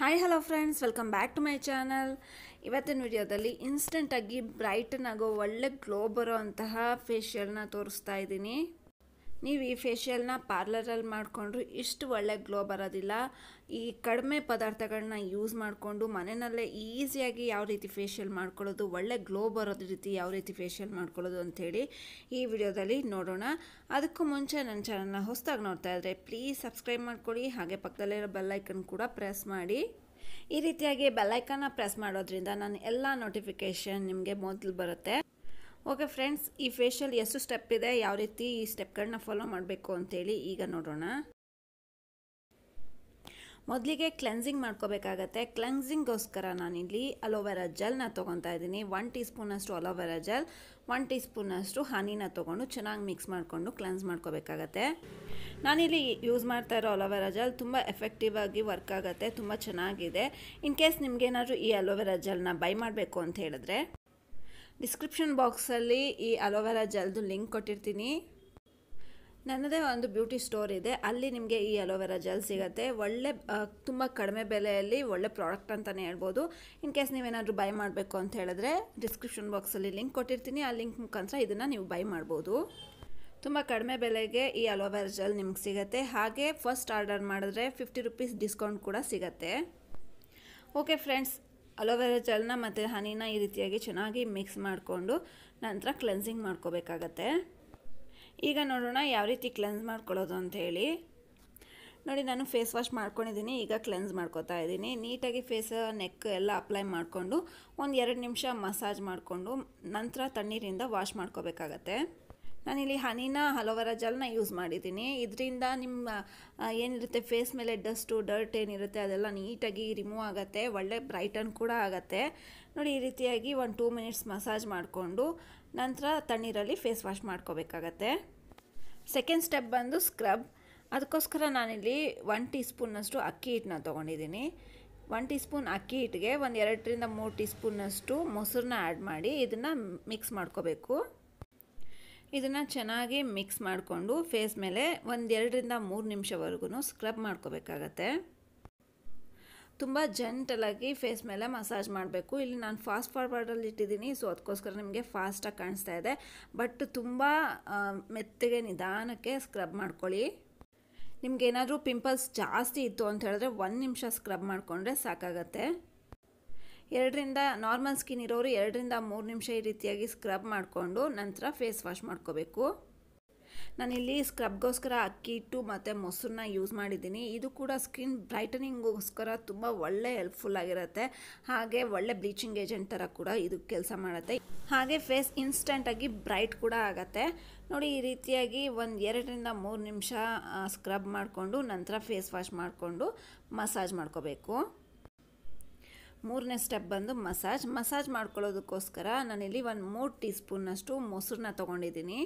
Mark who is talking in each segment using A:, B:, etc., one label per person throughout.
A: Hi hello friends welcome back to my channel ಇವತ್ತಿನ ವಿಡಿಯೋದಲ್ಲಿ ಇನ್ಸ್ಟೆಂಟಾಗಿ brighten ಆಗೋ ಒಳ್ಳೆ ಗ್ಲೋ ಬರೋ ಅಂತಹ ಫೇಶಿಯಲ್ನ ತೋರಿಸ್ತಾ ಇದ್ದೀನಿ. ನೀವು ಈ ಫೇಶಿಯಲ್ನ ಪಾರ್ಲರಲ್ಲಿ ಮಾಡಿಕೊಂಡ್ರು ಇಷ್ಟು ಒಳ್ಳೆ ಗ್ಲೋ ಬರೋದಿಲ್ಲ. ಈ ಕಡಿಮೆ ಪದಾರ್ಥಗಳನ್ನ ಯೂಸ್ ಮಾಡಿಕೊಂಡು ಮನೆಯಲ್ಲೇ ಈಸಿಯಾಗಿ ಯಾವ ರೀತಿ ಫೇಶಿಯಲ್ ಮಾಡ್ಕೊಳ್ಳೋದು, ಒಳ್ಳೆ ಗ್ಲೋ ಬರೋದು ರೀತಿ ಯಾವ ರೀತಿ ಫೇಶಿಯಲ್ ಮಾಡ್ಕೊಳ್ಳೋದು ಅಂಥೇಳಿ ಈ ವಿಡಿಯೋದಲ್ಲಿ ನೋಡೋಣ. ಅದಕ್ಕೂ ಮುಂಚೆ ನನ್ನ ಚಾನಲ್ನ ಹೊಸದಾಗಿ ನೋಡ್ತಾ ಇದ್ದರೆ ಪ್ಲೀಸ್ ಸಬ್ಸ್ಕ್ರೈಬ್ ಮಾಡ್ಕೊಳ್ಳಿ. ಹಾಗೆ ಪಕ್ಕದಲ್ಲಿರೋ ಬೆಲ್ಲೈಕನ್ ಕೂಡ ಪ್ರೆಸ್ ಮಾಡಿ. ಈ ರೀತಿಯಾಗಿ ಬೆಲ್ಲೈಕನ್ನ ಪ್ರೆಸ್ ಮಾಡೋದ್ರಿಂದ ನಾನು ಎಲ್ಲ ನೋಟಿಫಿಕೇಷನ್ ನಿಮಗೆ ಮೊದಲು ಬರುತ್ತೆ. ಓಕೆ ಫ್ರೆಂಡ್ಸ್, ಈ ಫೇಶಿಯಲ್ ಎಷ್ಟು ಸ್ಟೆಪ್ ಇದೆ. ಯಾವ ರೀತಿ ಈ ಸ್ಟೆಪ್ಗಳನ್ನ ಫಾಲೋ ಮಾಡಬೇಕು ಅಂತೇಳಿ ಈಗ ನೋಡೋಣ. ಮೊದಲಿಗೆ ಕ್ಲೆನ್ಸಿಂಗ್ ಮಾಡ್ಕೋಬೇಕಾಗತ್ತೆ. ಕ್ಲೆನ್ಸಿಂಗ್ಗೋಸ್ಕರ ನಾನಿಲ್ಲಿ ಅಲೋವೆರಾ ಜೆಲ್ನ ತೊಗೊತಾ ಇದ್ದೀನಿ. ಒನ್ ಟೀ ಸ್ಪೂನಷ್ಟು ಅಲೋವೆರಾ ಜೆಲ್ ಒನ್ ಟೀ ಸ್ಪೂನಷ್ಟು ಹನಿನ ತೊಗೊಂಡು ಚೆನ್ನಾಗಿ ಮಿಕ್ಸ್ ಮಾಡಿಕೊಂಡು ಕ್ಲೆನ್ಸ್ ಮಾಡ್ಕೋಬೇಕಾಗತ್ತೆ. ನಾನಿಲ್ಲಿ ಯೂಸ್ ಮಾಡ್ತಾ ಇರೋ ಅಲೋವೆರಾ ಜೆಲ್ ತುಂಬ ಎಫೆಕ್ಟಿವ್ ಆಗಿ ವರ್ಕ್ ಆಗುತ್ತೆ. ತುಂಬ ಚೆನ್ನಾಗಿದೆ. ಇನ್ ಕೇಸ್ ನಿಮಗೇನಾದರೂ ಈ ಅಲೋವೆರಾ ಜೆಲ್ನ ಬೈ ಮಾಡಬೇಕು ಅಂತ ಹೇಳಿದ್ರೆ ಡಿಸ್ಕ್ರಿಪ್ಷನ್ ಬಾಕ್ಸಲ್ಲಿ ಈ ಅಲೋವೆರಾ ಜೆಲ್ದು ಲಿಂಕ್ ಕೊಟ್ಟಿರ್ತೀನಿ. ನನ್ನದೇ ಒಂದು ಬ್ಯೂಟಿ ಸ್ಟೋರ್ ಇದೆ. ಅಲ್ಲಿ ನಿಮಗೆ ಈ ಅಲೋವೆರಾ ಜೆಲ್ ಸಿಗುತ್ತೆ. ಒಳ್ಳೆ ತುಂಬ ಕಡಿಮೆ ಬೆಲೆಯಲ್ಲಿ ಒಳ್ಳೆ ಪ್ರಾಡಕ್ಟ್ ಅಂತಲೇ ಹೇಳ್ಬೋದು. ಇನ್ ಕೇಸ್ ನೀವೇನಾದರೂ ಬೈ ಮಾಡಬೇಕು ಅಂತ ಹೇಳಿದ್ರೆ ಡಿಸ್ಕ್ರಿಪ್ಷನ್ ಬಾಕ್ಸಲ್ಲಿ ಲಿಂಕ್ ಕೊಟ್ಟಿರ್ತೀನಿ. ಆ ಲಿಂಕ್ ಮುಖಾಂತರ ಇದನ್ನು ನೀವು ಬೈ ಮಾಡ್ಬೋದು. ತುಂಬ ಕಡಿಮೆ ಬೆಲೆಗೆ ಈ ಅಲೋವೆರಾ ಜೆಲ್ ನಿಮ್ಗೆ ಸಿಗುತ್ತೆ. ಹಾಗೆ ಫಸ್ಟ್ ಆರ್ಡರ್ ಮಾಡಿದ್ರೆ ಫಿಫ್ಟಿ ರುಪೀಸ್ ಡಿಸ್ಕೌಂಟ್ ಕೂಡ ಸಿಗುತ್ತೆ. ಓಕೆ ಫ್ರೆಂಡ್ಸ್ ಅಲೋವೆರಾ ಜೆಲ್ನ ಮತ್ತು ಹನಿನ ಈ ರೀತಿಯಾಗಿ ಚೆನ್ನಾಗಿ ಮಿಕ್ಸ್ ಮಾಡಿಕೊಂಡು ನಂತರ ಕ್ಲೆನ್ಸಿಂಗ್ ಮಾಡ್ಕೋಬೇಕಾಗತ್ತೆ. ಈಗ ನೋಡೋಣ ಯಾವ ರೀತಿ ಕ್ಲೆನ್ಸ್ ಮಾಡ್ಕೊಳ್ಳೋದು ಅಂತ ಹೇಳಿ. ನೋಡಿ, ನಾನು ಫೇಸ್ ವಾಶ್ ಮಾಡ್ಕೊಂಡಿದ್ದೀನಿ, ಈಗ ಕ್ಲೆನ್ಸ್ ಮಾಡ್ಕೋತಾ ಇದ್ದೀನಿ. ನೀಟಾಗಿ ಫೇಸ್ ನೆಕ್ ಎಲ್ಲ ಅಪ್ಲೈ ಮಾಡಿಕೊಂಡು ಒಂದು ಎರಡು ನಿಮಿಷ ಮಸಾಜ್ ಮಾಡಿಕೊಂಡು ನಂತರ ತಣ್ಣೀರಿಂದ ವಾಶ್ ಮಾಡ್ಕೋಬೇಕಾಗತ್ತೆ. ನಾನಿಲ್ಲಿ ಹನಿನ ಹಲವರ ಜಲ್ನ ಯೂಸ್ ಮಾಡಿದ್ದೀನಿ. ಇದರಿಂದ ನಿಮ್ಮ ಏನಿರುತ್ತೆ, ಫೇಸ್ ಮೇಲೆ ಡಸ್ಟು, ಡರ್ಟ್ ಏನಿರುತ್ತೆ, ಅದೆಲ್ಲ ನೀಟಾಗಿ ರಿಮೂವ್ ಆಗುತ್ತೆ, ಒಳ್ಳೆ ಬ್ರೈಟನ್ ಕೂಡ ಆಗುತ್ತೆ. ನೋಡಿ, ಈ ರೀತಿಯಾಗಿ ಒಂದು ಟೂ ಮಿನಿಟ್ಸ್ ಮಸಾಜ್ ಮಾಡಿಕೊಂಡು ನಂತರ ತಣ್ಣೀರಲ್ಲಿ ಫೇಸ್ ವಾಶ್ ಮಾಡ್ಕೋಬೇಕಾಗತ್ತೆ. ಸೆಕೆಂಡ್ ಸ್ಟೆಪ್ ಬಂದು ಸ್ಕ್ರಬ್. ಅದಕ್ಕೋಸ್ಕರ ನಾನಿಲ್ಲಿ ಒನ್ ಟೀ ಸ್ಪೂನಷ್ಟು ಅಕ್ಕಿ ಹಿಟ್ಟನ್ನ ತೊಗೊಂಡಿದ್ದೀನಿ. ಒನ್ ಟೀ ಸ್ಪೂನ್ ಅಕ್ಕಿ ಹಿಟ್ಟಿಗೆ ಒಂದು ಎರಡರಿಂದ ಮೂರು ಟೀ ಸ್ಪೂನಷ್ಟು ಮೊಸರನ್ನ ಆ್ಯಡ್ ಮಾಡಿ ಇದನ್ನು ಮಿಕ್ಸ್ ಮಾಡ್ಕೋಬೇಕು. ಇದನ್ನು ಚೆನ್ನಾಗಿ ಮಿಕ್ಸ್ ಮಾಡಿಕೊಂಡು ಫೇಸ್ ಮೇಲೆ ಒಂದೆರಡರಿಂದ ಮೂರು ನಿಮಿಷವರೆಗೂ ಸ್ಕ್ರಬ್ ಮಾಡ್ಕೋಬೇಕಾಗತ್ತೆ. ತುಂಬ ಜೆಂಟಲಾಗಿ ಫೇಸ್ ಮೇಲೆ ಮಸಾಜ್ ಮಾಡಬೇಕು. ಇಲ್ಲಿ ನಾನು ಫಾಸ್ಟ್ ಫಾರ್ವರ್ಡಲ್ಲಿ ಇಟ್ಟಿದ್ದೀನಿ ಸೊ ಅದಕ್ಕೋಸ್ಕರ ನಿಮಗೆ ಫಾಸ್ಟಾಗಿ ಕಾಣಿಸ್ತಾ ಇದೆ. ಬಟ್ ತುಂಬ ಮೆತ್ತಗೆ ನಿಧಾನಕ್ಕೆ ಸ್ಕ್ರಬ್ ಮಾಡ್ಕೊಳ್ಳಿ. ನಿಮ್ಗೇನಾದರೂ ಪಿಂಪಲ್ಸ್ ಜಾಸ್ತಿ ಇತ್ತು ಅಂತ ಹೇಳಿದ್ರೆ ಒಂದು ನಿಮಿಷ ಸ್ಕ್ರಬ್ ಮಾಡಿಕೊಂಡ್ರೆ ಸಾಕಾಗತ್ತೆ. ಎರಡರಿಂದ ನಾರ್ಮಲ್ ಸ್ಕಿನ್ ಇರೋರು ಎರಡರಿಂದ ಮೂರು ನಿಮಿಷ ಈ ರೀತಿಯಾಗಿ ಸ್ಕ್ರಬ್ ಮಾಡಿಕೊಂಡು ನಂತರ ಫೇಸ್ ವಾಶ್ ಮಾಡ್ಕೋಬೇಕು. ನಾನಿಲ್ಲಿ ಸ್ಕ್ರಬ್ಗೋಸ್ಕರ ಅಕ್ಕಿ, ಹಿಟ್ಟು ಮತ್ತು ಮೊಸರನ್ನ ಯೂಸ್ ಮಾಡಿದ್ದೀನಿ. ಇದು ಕೂಡ ಸ್ಕಿನ್ ಬ್ರೈಟನಿಂಗೋಸ್ಕರ ತುಂಬ ಒಳ್ಳೆ ಹೆಲ್ಪ್ಫುಲ್ ಆಗಿರುತ್ತೆ. ಹಾಗೆ ಒಳ್ಳೆ ಬ್ಲೀಚಿಂಗ್ ಏಜೆಂಟ್ ಥರ ಕೂಡ ಇದು ಕೆಲಸ ಮಾಡುತ್ತೆ. ಹಾಗೆ ಫೇಸ್ ಇನ್ಸ್ಟೆಂಟಾಗಿ ಬ್ರೈಟ್ ಕೂಡ ಆಗುತ್ತೆ. ನೋಡಿ ಈ ರೀತಿಯಾಗಿ ಒಂದು ಎರಡರಿಂದ ಮೂರು ನಿಮಿಷ ಸ್ಕ್ರಬ್ ಮಾಡಿಕೊಂಡು ನಂತರ ಫೇಸ್ ವಾಶ್ ಮಾಡಿಕೊಂಡು ಮಸಾಜ್ ಮಾಡ್ಕೋಬೇಕು. ಮೂರನೇ ಸ್ಟೆಪ್ ಬಂದು ಮಸಾಜ್ ಮಸಾಜ್ ಮಾಡ್ಕೊಳ್ಳೋದಕ್ಕೋಸ್ಕರ ನಾನಿಲ್ಲಿ ಒಂದು ಮೂರು ಟೀ ಸ್ಪೂನ್ನಷ್ಟು ಮೊಸರನ್ನ ತೊಗೊಂಡಿದ್ದೀನಿ.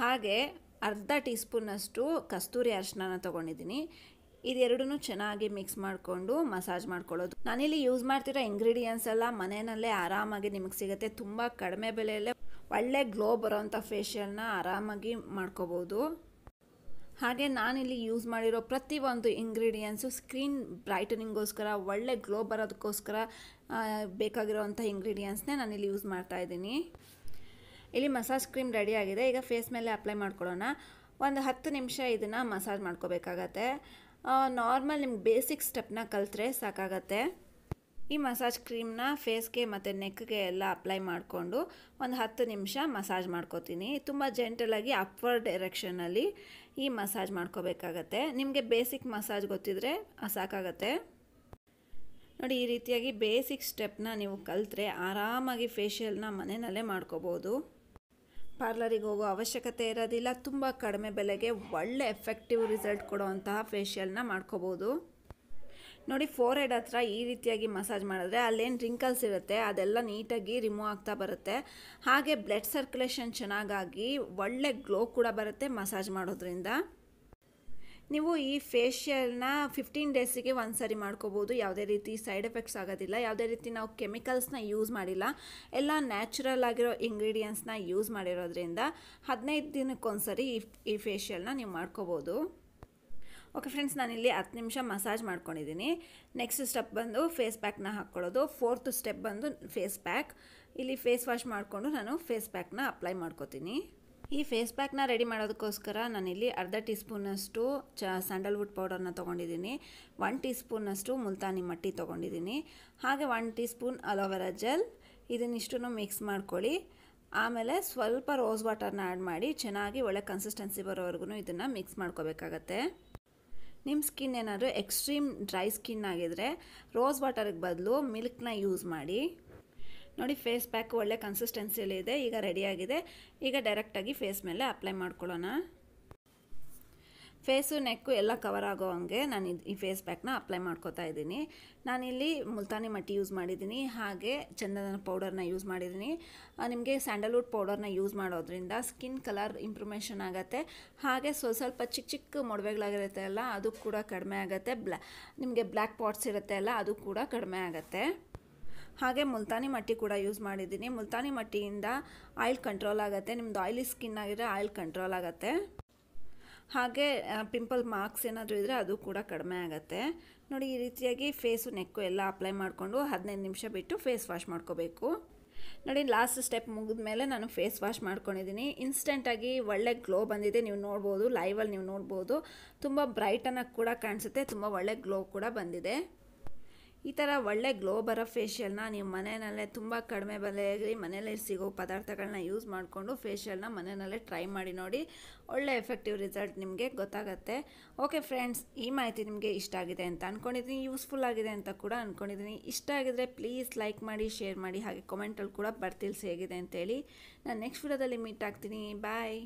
A: ಹಾಗೆ ಅರ್ಧ ಟೀ ಸ್ಪೂನಷ್ಟು ಕಸ್ತೂರಿ ಅರಿಶಿನ ತೊಗೊಂಡಿದ್ದೀನಿ. ಇದೆರಡೂ ಚೆನ್ನಾಗಿ ಮಿಕ್ಸ್ ಮಾಡಿಕೊಂಡು ಮಸಾಜ್ ಮಾಡ್ಕೊಳ್ಳೋದು. ನಾನಿಲ್ಲಿ ಯೂಸ್ ಮಾಡ್ತಿರೋ ಇಂಗ್ರೀಡಿಯೆಂಟ್ಸ್ ಎಲ್ಲ ಮನೆಯಲ್ಲೇ ಆರಾಮಾಗಿ ನಿಮಗೆ ಸಿಗುತ್ತೆ. ತುಂಬ ಕಡಿಮೆ ಬೆಲೆಯಲ್ಲೇ ಒಳ್ಳೆ ಗ್ಲೋ ಬರೋವಂಥ ಫೇಶಿಯಲ್ನ ಆರಾಮಾಗಿ ಮಾಡ್ಕೋಬೋದು. ಹಾಗೆ ನಾನಿಲ್ಲಿ ಯೂಸ್ ಮಾಡಿರೋ ಪ್ರತಿಯೊಂದು ಇಂಗ್ರೀಡಿಯೆಂಟ್ಸು ಸ್ಕ್ರೀನ್ ಬ್ರೈಟನಿಂಗೋಸ್ಕರ ಒಳ್ಳೆ ಗ್ಲೋ ಬರೋದಕ್ಕೋಸ್ಕರ ಬೇಕಾಗಿರೋವಂಥ ಇಂಗ್ರೀಡಿಯೆಂಟ್ಸ್ನೇ ನಾನಿಲ್ಲಿ ಯೂಸ್ ಮಾಡ್ತಾ ಇದ್ದೀನಿ. ಇಲ್ಲಿ ಮಸಾಜ್ ಕ್ರೀಮ್ ರೆಡಿ ಆಗಿದೆ. ಈಗ ಫೇಸ್ ಮೇಲೆ ಅಪ್ಲೈ ಮಾಡ್ಕೊಳ್ಳೋಣ. ಒಂದು ಹತ್ತು ನಿಮಿಷ ಇದನ್ನು ಮಸಾಜ್ ಮಾಡ್ಕೋಬೇಕಾಗತ್ತೆ. ನಾರ್ಮಲ್ ನಿಮ್ಗೆ ಬೇಸಿಕ್ ಸ್ಟೆಪ್ನ ಕಲಿತ್ರೆ ಸಾಕಾಗತ್ತೆ. ಈ ಮಸಾಜ್ ಕ್ರೀಮ್ನ ಫೇಸ್ಗೆ ಮತ್ತು ನೆಕ್ಗೆ ಎಲ್ಲ ಅಪ್ಲೈ ಮಾಡಿಕೊಂಡು ಒಂದು ಹತ್ತು ನಿಮಿಷ ಮಸಾಜ್ ಮಾಡ್ಕೋತೀನಿ. ತುಂಬ ಜೆಂಟಲಾಗಿ ಅಪ್ವರ್ಡ್ ಡೈರೆಕ್ಷನಲ್ಲಿ ಈ ಮಸಾಜ್ ಮಾಡ್ಕೋಬೇಕಾಗತ್ತೆ. ನಿಮಗೆ ಬೇಸಿಕ್ ಮಸಾಜ್ ಗೊತ್ತಿದ್ರೆ ಸಾಕಾಗತ್ತೆ. ನೋಡಿ, ಈ ರೀತಿಯಾಗಿ ಬೇಸಿಕ್ ಸ್ಟೆಪ್ನ ನೀವು ಕಲಿತ್ರೆ ಆರಾಮಾಗಿ ಫೇಶಿಯಲ್ನ ಮನೆಯಲ್ಲೇ ಮಾಡ್ಕೋಬೋದು. ಪಾರ್ಲರಿಗೆ ಹೋಗೋ ಅವಶ್ಯಕತೆ ಇರೋದಿಲ್ಲ. ತುಂಬ ಕಡಿಮೆ ಬೆಲೆಗೆ ಒಳ್ಳೆ ಎಫೆಕ್ಟಿವ್ ರಿಸಲ್ಟ್ ಕೊಡುವಂತಹ ಫೇಶಿಯಲ್ನ ಮಾಡ್ಕೋಬೋದು. ನೋಡಿ ಫೋರ್ ಹೆಡ್ ಹತ್ರ ಈ ರೀತಿಯಾಗಿ ಮಸಾಜ್ ಮಾಡಿದ್ರೆ ಅಲ್ಲೇನು ರಿಂಕಲ್ಸ್ ಇರುತ್ತೆ, ಅದೆಲ್ಲ ನೀಟಾಗಿ ರಿಮೂವ್ ಆಗ್ತಾ ಬರುತ್ತೆ. ಹಾಗೆ ಬ್ಲಡ್ ಸರ್ಕ್ಯುಲೇಷನ್ ಚೆನ್ನಾಗಾಗಿ ಒಳ್ಳೆ ಗ್ಲೋ ಕೂಡ ಬರುತ್ತೆ ಮಸಾಜ್ ಮಾಡೋದ್ರಿಂದ. ನೀವು ಈ ಫೇಶಿಯಲ್ನ ಫಿಫ್ಟೀನ್ ಡೇಸಿಗೆ ಒಂದು ಸರಿ ಮಾಡ್ಕೋಬೋದು, ಯಾವುದೇ ರೀತಿ ಸೈಡ್ ಎಫೆಕ್ಟ್ಸ್ ಆಗೋದಿಲ್ಲ, ಯಾವುದೇ ರೀತಿ ನಾವು ಕೆಮಿಕಲ್ಸ್ನ ಯೂಸ್ ಮಾಡಿಲ್ಲ. ಎಲ್ಲ ನ್ಯಾಚುರಲ್ ಆಗಿರೋ ಇಂಗ್ರೀಡಿಯೆಂಟ್ಸ್ನ ಯೂಸ್ ಮಾಡಿರೋದ್ರಿಂದ ಹದಿನೈದು ದಿನಕ್ಕೊಂದ್ಸರಿ ಈ ಈ ಫೇಷಿಯಲ್ನ ನೀವು ಮಾಡ್ಕೋಬೋದು. ಓಕೆ ಫ್ರೆಂಡ್ಸ್ ನಾನಿಲ್ಲಿ ಹತ್ತು ನಿಮಿಷ ಮಸಾಜ್ ಮಾಡ್ಕೊಂಡಿದ್ದೀನಿ. ನೆಕ್ಸ್ಟ್ ಸ್ಟೆಪ್ ಬಂದು ಫೇಸ್ ಪ್ಯಾಕ್ನ ಹಾಕ್ಕೊಳ್ಳೋದು. ಫೋರ್ತ್ ಸ್ಟೆಪ್ ಬಂದು ಫೇಸ್ ಪ್ಯಾಕ್ ಇಲ್ಲಿ ಫೇಸ್ ವಾಶ್ ಮಾಡಿಕೊಂಡು ನಾನು ಫೇಸ್ ಪ್ಯಾಕ್ನ ಅಪ್ಲೈ ಮಾಡ್ಕೋತೀನಿ. ಈ ಫೇಸ್ ಪ್ಯಾಕ್ನ ರೆಡಿ ಮಾಡೋದಕ್ಕೋಸ್ಕರ ನಾನಿಲ್ಲಿ ಅರ್ಧ ಟೀ ಸ್ಪೂನಷ್ಟು ಚ ಸ್ಯಾಂಡಲ್ವುಡ್ ಪೌಡರ್ನ ತೊಗೊಂಡಿದ್ದೀನಿ. ಒನ್ ಟೀ ಸ್ಪೂನಷ್ಟು ಮುಲ್ತಾನಿ ಮಟ್ಟಿ ತೊಗೊಂಡಿದ್ದೀನಿ. ಹಾಗೆ one teaspoon aloe vera gel ಇದನ್ನಿಷ್ಟು mix ಮಾಡ್ಕೊಳ್ಳಿ. ಆಮೇಲೆ ಸ್ವಲ್ಪ ರೋಸ್ ವಾಟರ್ನ ಆ್ಯಡ್ ಮಾಡಿ ಚೆನ್ನಾಗಿ ಒಳ್ಳೆ ಕನ್ಸಿಸ್ಟೆನ್ಸಿ ಬರೋವರೆಗೂ ಇದನ್ನು ಮಿಕ್ಸ್ ಮಾಡ್ಕೋಬೇಕಾಗತ್ತೆ. ನಿಮ್ಮ ಸ್ಕಿನ್ ಏನಾದರೂ ಎಕ್ಸ್ಟ್ರೀಮ್ ಡ್ರೈ ಸ್ಕಿನ್ ಆಗಿದ್ರೆ ರೋಸ್ ವಾಟರ್ಗೆ ಬದಲು ಮಿಲ್ಕ್ನ ಯೂಸ್ ಮಾಡಿ. ನೋಡಿ ಫೇಸ್ ಪ್ಯಾಕ್ ಒಳ್ಳೆ ಕನ್ಸಿಸ್ಟೆನ್ಸಿಯಲ್ಲಿ ಇದೆ. ಈಗ ರೆಡಿಯಾಗಿದೆ ಈಗ ಡೈರೆಕ್ಟಾಗಿ ಫೇಸ್ ಮೇಲೆ ಅಪ್ಲೈ ಮಾಡ್ಕೊಳ್ಳೋಣ. ಫೇಸು, ನೆಕ್ಕು ಎಲ್ಲ ಕವರ್ ಆಗೋ ಹಂಗೆ ನಾನು ಇದು ಈ ಫೇಸ್ ಪ್ಯಾಕ್ನ ಅಪ್ಲೈ ಮಾಡ್ಕೋತಾ ಇದ್ದೀನಿ. ನಾನಿಲ್ಲಿ ಮುಲ್ತಾನಿ ಮಟ್ಟಿ ಯೂಸ್ ಮಾಡಿದ್ದೀನಿ. ಹಾಗೆ ಚಂದನ ಪೌಡರ್ನ ಯೂಸ್ ಮಾಡಿದ್ದೀನಿ. ನಿಮಗೆ ಸ್ಯಾಂಡಲ್ವುಡ್ ಪೌಡರ್ನ ಯೂಸ್ ಮಾಡೋದ್ರಿಂದ ಸ್ಕಿನ್ ಕಲರ್ ಇಂಪ್ರೂವ್ಮೇಷನ್ ಆಗುತ್ತೆ. ಹಾಗೆ ಸ್ವಲ್ಪ ಸ್ವಲ್ಪ ಚಿಕ್ಕ ಚಿಕ್ಕ ಮೊಡವೆಗಳಾಗಿರುತ್ತೆ ಅಲ್ಲ, ಅದು ಕೂಡ ಕಡಿಮೆ ಆಗುತ್ತೆ. ಬ್ಲ್ಯಾ ನಿಮಗೆ ಬ್ಲ್ಯಾಕ್ ಪಾಟ್ಸ್ ಇರುತ್ತೆ ಅಲ್ಲ, ಅದು ಕೂಡ ಕಡಿಮೆ ಆಗುತ್ತೆ. ಹಾಗೆ ಮುಲ್ತಾನಿ ಮಟ್ಟಿ ಕೂಡ ಯೂಸ್ ಮಾಡಿದ್ದೀನಿ. ಮುಲ್ತಾನಿ ಮಟ್ಟಿಯಿಂದ ಆಯಿಲ್ ಕಂಟ್ರೋಲ್ ಆಗುತ್ತೆ. ನಿಮ್ಮದು ಆಯಿಲಿ ಸ್ಕಿನ್ ಆಗಿದ್ರೆ ಆಯಿಲ್ ಕಂಟ್ರೋಲ್ ಆಗುತ್ತೆ. ಹಾಗೆ ಪಿಂಪಲ್ ಮಾರ್ಕ್ಸ್ ಏನಾದರೂ ಇದ್ದರೆ ಅದು ಕೂಡ ಕಡಿಮೆ ಆಗುತ್ತೆ. ನೋಡಿ, ಈ ರೀತಿಯಾಗಿ ಫೇಸು ನೆಕ್ಕು ಎಲ್ಲ ಅಪ್ಲೈ ಮಾಡಿಕೊಂಡು ಹದಿನೈದು ನಿಮಿಷ ಬಿಟ್ಟು ಫೇಸ್ ವಾಶ್ ಮಾಡ್ಕೋಬೇಕು. ನೋಡಿ ಲಾಸ್ಟ್ ಸ್ಟೆಪ್ ಮುಗಿದ ಮೇಲೆ ನಾನು ಫೇಸ್ ವಾಶ್ ಮಾಡ್ಕೊಂಡಿದ್ದೀನಿ. ಇನ್ಸ್ಟೆಂಟಾಗಿ ಒಳ್ಳೆ ಗ್ಲೋ ಬಂದಿದೆ. ನೀವು ನೋಡ್ಬೋದು ಲೈವಲ್ಲಿ ನೀವು ನೋಡ್ಬೋದು. ತುಂಬ ಬ್ರೈಟನ್ನಾಗಿ ಕೂಡ ಕಾಣಿಸುತ್ತೆ. ತುಂಬ ಒಳ್ಳೆ ಗ್ಲೋ ಕೂಡ ಬಂದಿದೆ. ಈ ಥರ ಒಳ್ಳೆ ಗ್ಲೋ ಬರೋ ಫೇಶಿಯಲ್ನ ನೀವು ಮನೆಯಲ್ಲೇ ತುಂಬ ಕಡಿಮೆ ಬೆಲೆಯಲ್ಲಿ ಮನೆಯಲ್ಲೇ ಸಿಗೋ ಪದಾರ್ಥಗಳನ್ನ ಯೂಸ್ ಮಾಡಿಕೊಂಡು ಫೇಶಿಯಲ್ನ ಮನೆಯಲ್ಲೇ ಟ್ರೈ ಮಾಡಿ ನೋಡಿ. ಒಳ್ಳೆ ಎಫೆಕ್ಟಿವ್ ರಿಸಲ್ಟ್ ನಿಮಗೆ ಗೊತ್ತಾಗುತ್ತೆ. ಓಕೆ ಫ್ರೆಂಡ್ಸ್, ಈ ಮಾಹಿತಿ ನಿಮಗೆ ಇಷ್ಟ ಆಗಿದೆ ಅಂತ ಅಂದ್ಕೊಂಡಿದ್ದೀನಿ ಯೂಸ್ಫುಲ್ ಆಗಿದೆ ಅಂತ ಕೂಡ ಅಂದ್ಕೊಂಡಿದ್ದೀನಿ ಇಷ್ಟ ಆಗಿದ್ರೆ ಪ್ಲೀಸ್ ಲೈಕ್ ಮಾಡಿ, ಶೇರ್ ಮಾಡಿ, ಹಾಗೆ ಕಮೆಂಟಲ್ಲಿ ಕೂಡ ಬರ್ತಿಲ್ಸಿ ಹೇಗಿದೆ ಅಂತೇಳಿ. ನಾನು ನೆಕ್ಸ್ಟ್ ವಿಡಿಯೋದಲ್ಲಿ ಮೀಟ್ ಆಗ್ತೀನಿ. ಬಾಯ್.